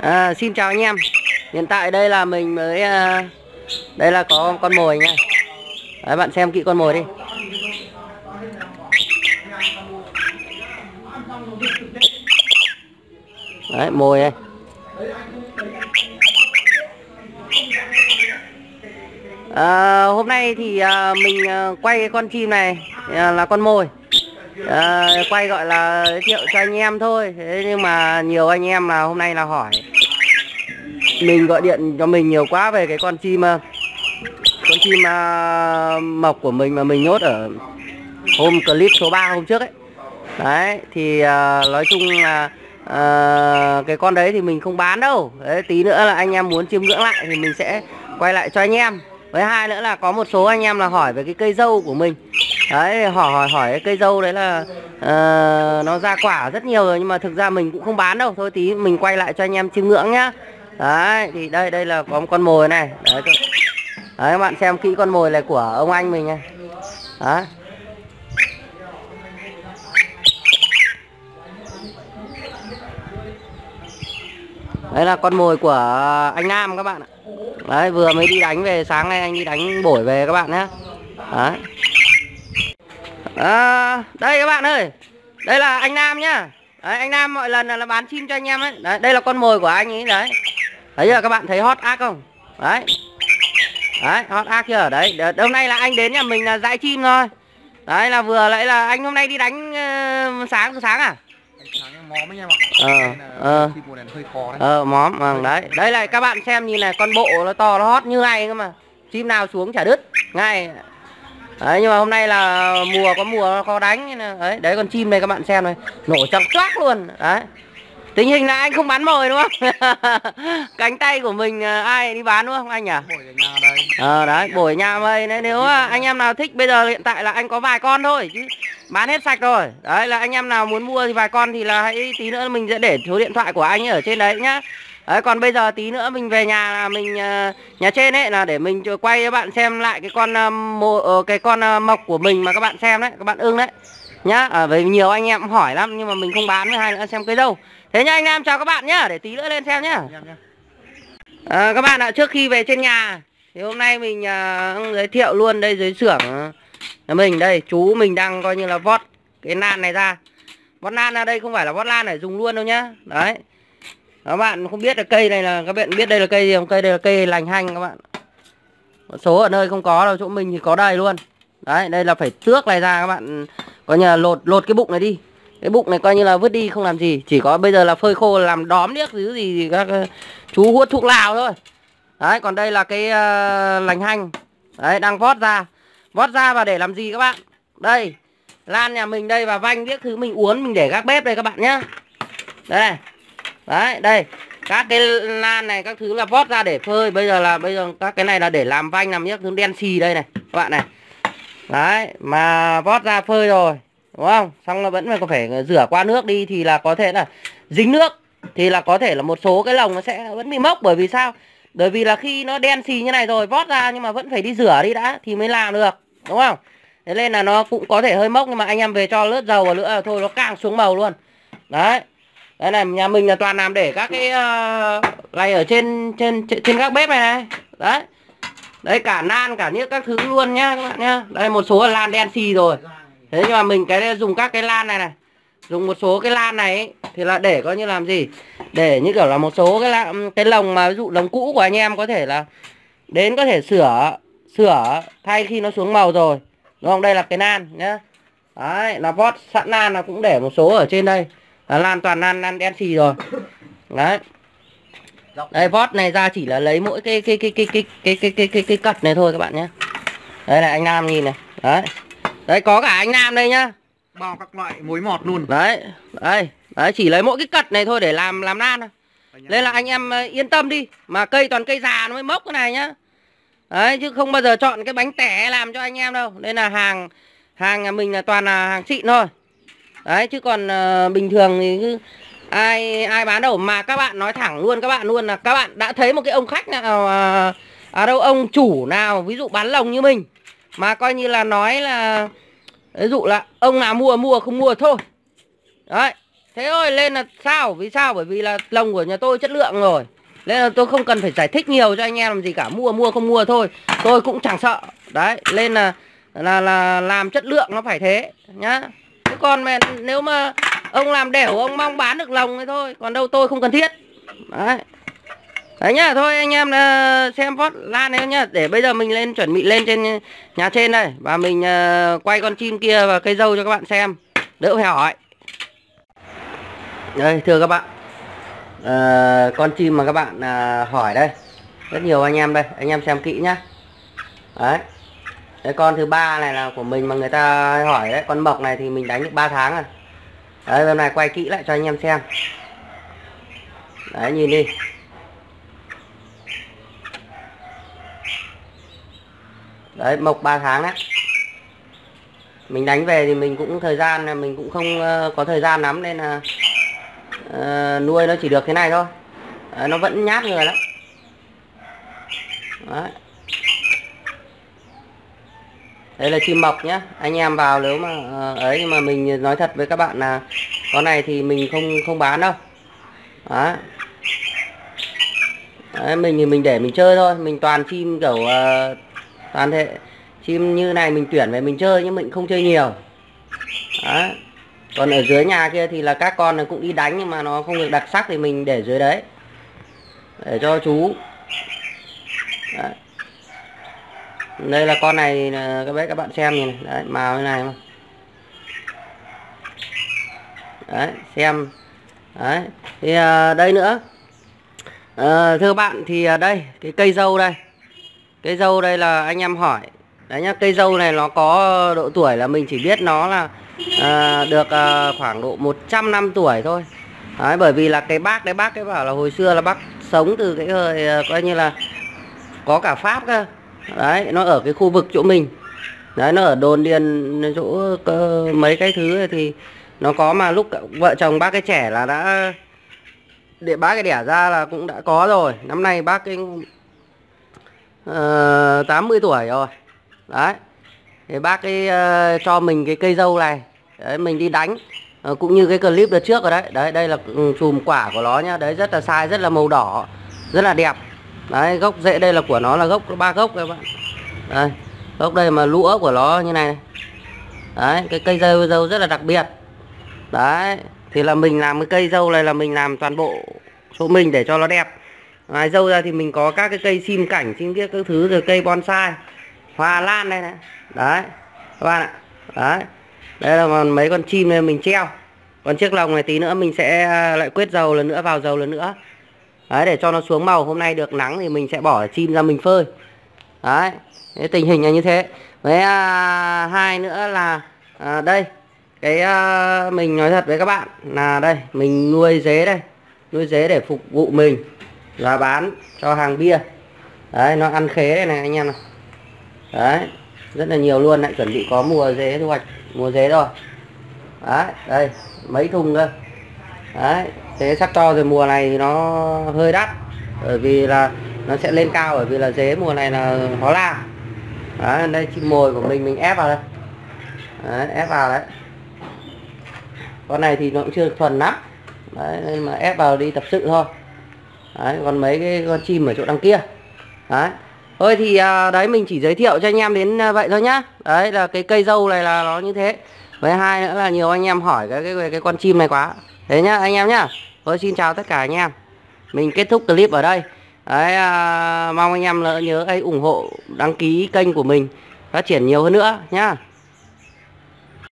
À, xin chào anh em. Hiện tại đây là mình mới à, đây là có con mồi nha. Đấy, bạn xem kỹ con mồi đi. Đấy, mồi đây. À, hôm nay thì à, mình à, quay cái con chim này à, là con mồi à, quay gọi là giới thiệu cho anh em thôi. Thế nhưng mà nhiều anh em là hôm nay là hỏi. Mình gọi điện cho mình nhiều quá về cái con chim ờ, con chim ờ, mộc của mình mà mình nhốt ở hôm clip số 3 hôm trước ấy. Đấy thì à, nói chung là à, cái con đấy thì mình không bán đâu. Đấy tí nữa là anh em muốn chiêm ngưỡng lại thì mình sẽ quay lại cho anh em. Với hai nữa là có một số anh em là hỏi về cái cây dâu của mình đấy hỏi hỏi hỏi cây dâu đấy là uh, nó ra quả rất nhiều rồi nhưng mà thực ra mình cũng không bán đâu. Thôi tí mình quay lại cho anh em chiêm ngưỡng nhá. Đấy thì đây đây là có một con mồi này. Đấy, đấy các bạn xem kỹ con mồi này của ông anh mình này đấy. Đấy là con mồi của anh Nam các bạn ạ. Đấy vừa mới đi đánh về sáng nay anh đi đánh bổi về các bạn nhé Đấy à, Đây các bạn ơi. Đây là anh Nam nhá. Đấy anh Nam mọi lần là, là bán chim cho anh em ấy. Đấy đây là con mồi của anh ấy đấy. Thấy chưa các bạn thấy hot ác không? Đấy. Đấy hot ác chưa? Đấy hôm nay là anh đến nhà mình là dạy chim thôi. Đấy là vừa lại là anh hôm nay đi đánh uh, sáng sáng à. Ờ, ờ. Ờ móm, vâng đấy. Đây là các bạn xem nhìn này, con bộ nó to nó hót như này cơ mà. Chim nào xuống chả đứt. Ngay. Đấy nhưng mà hôm nay là mùa có mùa khó đánh đấy, đấy con chim này các bạn xem này, nổ chọc choác luôn. Đấy. Tình hình là anh không bán mồi đúng không? Cánh tay của mình à, ai đi bán đúng không anh nhỉ? Ờ đấy, bổi nhà mây đấy nếu anh em nào thích bây giờ hiện tại là anh có vài con thôi chứ bán hết sạch rồi. Đấy là anh em nào muốn mua thì vài con thì là hãy tí nữa mình sẽ để số điện thoại của anh ở trên đấy nhá. Đấy còn bây giờ tí nữa mình về nhà là mình uh, nhà trên ấy là để mình quay cho bạn xem lại cái con uh, mô, uh, cái con mộc của mình mà các bạn xem đấy, các bạn ưng đấy. Nhá, à, vì nhiều anh em hỏi lắm nhưng mà mình không bán với hai nữa xem cái dâu. Thế nhá anh em chào các bạn nhá, để tí nữa lên xem nhá. À, các bạn ạ, trước khi về trên nhà thì hôm nay mình uh, giới thiệu luôn đây dưới xưởng nhà mình đây, chú mình đang coi như là vót cái nan này ra. Vót nan ra đây không phải là vót lan để dùng luôn đâu nhá. Đấy. Các bạn không biết là cây này là các bạn biết đây là cây gì không? Cây đây là cây lành hanh các bạn. Một số ở nơi không có đâu, chỗ mình thì có đầy luôn. Đấy, đây là phải tước này ra các bạn. Coi như là lột lột cái bụng này đi. Cái bụng này coi như là vứt đi không làm gì. Chỉ có bây giờ là phơi khô làm đóm điếc thứ gì thì các ờ, chú hút thuốc lào thôi. Đấy còn đây là cái uh, lành hanh đấy đang vót ra. Vót ra và để làm gì các bạn? Đây lan nhà mình đây và vanh điếc thứ mình uốn mình để các bếp đây các bạn nhá. Đây này đấy, đây. Các cái lan này, các thứ là vót ra để phơi. Bây giờ là, bây giờ các cái này là để làm vanh, làm những thứ đen xì đây này, các bạn này. Đấy, mà vót ra phơi rồi, đúng không? Xong là vẫn phải phải rửa qua nước đi thì là có thể là dính nước. Thì là có thể là một số cái lồng nó sẽ vẫn bị mốc. Bởi vì sao? Bởi vì là khi nó đen xì như này rồi, vót ra nhưng mà vẫn phải đi rửa đi đã, thì mới làm được, đúng không? Thế nên là nó cũng có thể hơi mốc, nhưng mà anh em về cho lớp dầu vào nữa, thôi nó càng xuống màu luôn. Đấy đây này nhà mình là toàn làm để các cái uh, này ở trên trên trên các bếp này này. Đấy. Đấy cả nan cả những các thứ luôn nhá các bạn nhá. Đây một số là lan đen xì rồi. Thế nhưng mà mình cái dùng các cái lan này này. Dùng một số cái lan này ấy, thì là để coi như làm gì? Để như kiểu là một số cái là, cái lồng mà ví dụ lồng cũ của anh em có thể là đến có thể sửa sửa thay khi nó xuống màu rồi. Đúng không? Đây là cái nan nhá. Đấy là vót sẵn nan là cũng để một số ở trên đây là lan toàn nan nan đen xì rồi. Đấy. Đây vót này ra chỉ là lấy mỗi cái cái cái cái cái cái cái cái cái cái cật này thôi các bạn nhé. Đây là anh Nam nhìn này. Đấy. Đấy có cả anh Nam đây nhá. Bao các loại muối mọt luôn. Đấy. Đây đấy chỉ lấy mỗi cái cật này thôi để làm làm nan thôi. Nên là anh em yên tâm đi. Mà cây toàn cây già nó mới mốc cái này nhá. Đấy chứ không bao giờ chọn cái bánh tẻ làm cho anh em đâu. Nên là hàng hàng nhà mình là toàn là hàng xịn thôi đấy chứ còn uh, bình thường thì cứ ai ai bán đâu. Mà các bạn nói thẳng luôn các bạn luôn là các bạn đã thấy một cái ông khách nào à, à đâu ông chủ nào ví dụ bán lồng như mình mà coi như là nói là ví dụ là ông nào mua mua không mua thôi. Đấy thế thôi lên là sao? Vì sao? Bởi vì là lồng của nhà tôi chất lượng rồi. Nên là tôi không cần phải giải thích nhiều cho anh em làm gì cả. Mua mua không mua thôi. Tôi cũng chẳng sợ. Đấy lên là là là làm chất lượng nó phải thế nhá còn mà nếu mà ông làm đẻo ông mong bán được lồng thì thôi còn đâu tôi không cần thiết. Đấy. Đấy nhá thôi anh em ờ, xem phốt lan em nhá để bây giờ mình lên chuẩn bị lên trên nhà trên đây và mình ờ, quay con chim kia và cây dâu cho các bạn xem. Đỡ phải hỏi. Đây thưa các bạn. À, con chim mà các bạn à, hỏi đây. Rất nhiều anh em đây anh em xem kỹ nhá. Đấy cái con thứ ba này là của mình mà người ta hỏi đấy con mộc này thì mình đánh được 3 tháng rồi. Đấy bên này quay kỹ lại cho anh em xem. Đấy nhìn đi. Đấy mộc 3 tháng đấy. Mình đánh về thì mình cũng thời gian là mình cũng không ờ, có thời gian lắm nên là uh, nuôi nó chỉ được thế này thôi. Đấy, nó vẫn nhát người lắm. Đấy đây là chim mộc nhá. Anh em vào nếu mà uh, ấy nhưng mà mình nói thật với các bạn là con này thì mình không không bán đâu. Đó. Đấy, mình thì mình để mình chơi thôi. Mình toàn chim kiểu uh, toàn thể chim như này mình tuyển về mình chơi nhưng mình không chơi nhiều. Đó. còn ở dưới nhà kia thì là các con này cũng đi đánh nhưng mà nó không được đặc sắc thì mình để dưới đấy. Để cho chú. Đấy đây là con này các bé các bạn xem nhìn. Đấy, màu như này mà. Đấy xem. Đấy thì à, đây nữa. À, thưa bạn thì à, đây cái cây dâu đây. Cây dâu đây là anh em hỏi. Đấy nhá cây dâu này nó có độ tuổi là mình chỉ biết nó là à, được à, khoảng độ 100 năm tuổi thôi. Đấy, bởi vì là cái bác đấy bác cái bảo là hồi xưa là bác sống từ cái thời à, coi như là có cả pháp cơ đấy nó ở cái khu vực chỗ mình. Đấy nó ở đồn điền chỗ cơ, mấy cái thứ thì nó có mà lúc vợ chồng bác cái trẻ là đã để bác cái đẻ ra là cũng đã có rồi. Năm nay bác cái ờ, uh, 80 tuổi rồi. Đấy thì bác cái uh, cho mình cái cây dâu này. Đấy mình đi đánh. Uh, cũng như cái clip đợt trước rồi đấy. Đấy đây là ừ, chùm quả của nó nhá. Đấy rất là sai rất là màu đỏ rất là đẹp đấy, gốc rễ đây là của nó là gốc, ba gốc các bạn. Đây, gốc đây mà lũa của nó như này. Đấy, cái cây dâu dâu rất là đặc biệt. Đấy, thì là mình làm cái cây dâu này là mình làm toàn bộ chỗ mình để cho nó đẹp. Ngoài dâu ra thì mình có các cái cây sim cảnh, sim kia các thứ rồi cây bonsai, hoa lan đây này. Đấy, các bạn ạ. Đấy, đây là còn mấy con chim này mình treo. Còn chiếc lồng này tí nữa mình sẽ à, lại quyết dầu lần nữa, vào dầu lần nữa đấy để cho nó xuống màu. Hôm nay được nắng thì mình sẽ bỏ chim ra mình phơi. Đấy cái tình hình là như thế. Với à, hai nữa là à, đây. Cái à, mình nói thật với các bạn là đây mình nuôi dế đây. Nuôi dế để phục vụ mình và bán cho hàng bia. Đấy nó ăn khế đây này anh em này đấy rất là nhiều luôn. Lại chuẩn bị có mùa dế thu hoạch mùa dế rồi. Đấy đây mấy thùng cơ đấy thế sắt to rồi mùa này thì nó hơi đắt bởi vì là nó sẽ lên cao bởi vì là dế mùa này là khó làm đấy đây chim mồi của mình mình ép vào đây. Đấy, ép vào đấy. Con này thì nó cũng chưa thuần lắm. Đấy nên mà ép vào đi tập sự thôi. Đấy còn mấy cái con chim ở chỗ đằng kia. Đấy. Thôi thì à, đấy mình chỉ giới thiệu cho anh em đến à, vậy thôi nhá. Đấy là cái cây dâu này là nó như thế. Với hai nữa là nhiều anh em hỏi cái cái cái con chim này quá thế nhá anh em nhá. Thôi xin chào tất cả anh em. Mình kết thúc clip ở đây. Đấy à, mong anh em nhớ ấy ủng hộ đăng ký kênh của mình phát triển nhiều hơn nữa nhá.